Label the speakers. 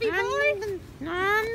Speaker 1: happy boy?